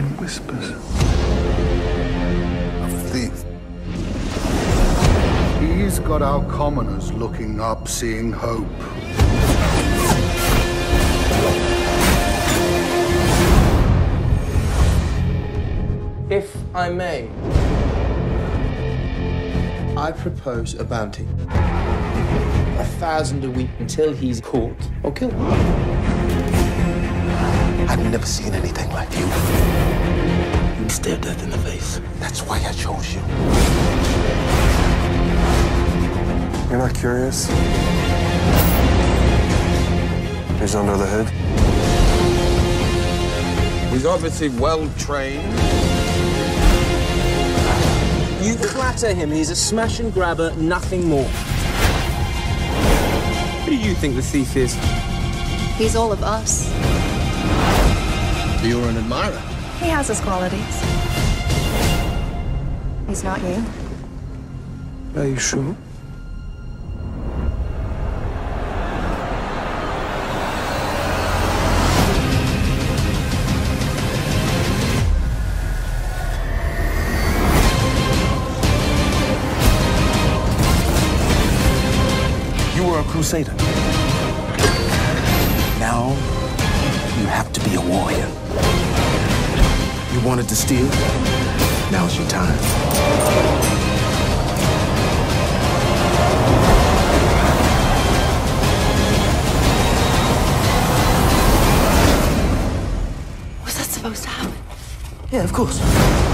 whispers. A thief. He's got our commoners looking up, seeing hope. If I may, I propose a bounty. A thousand a week until he's caught or killed. I've never seen anything like you. You stare death in the face. That's why I chose you. You're not curious? He's under the hood. He's obviously well trained. You flatter him. He's a smash and grabber, nothing more. Who do you think the thief is? He's all of us. You're an admirer. He has his qualities. He's not you. Are you sure? You were a crusader. To be a warrior. You wanted to steal? Now's your time. Was that supposed to happen? Yeah, of course.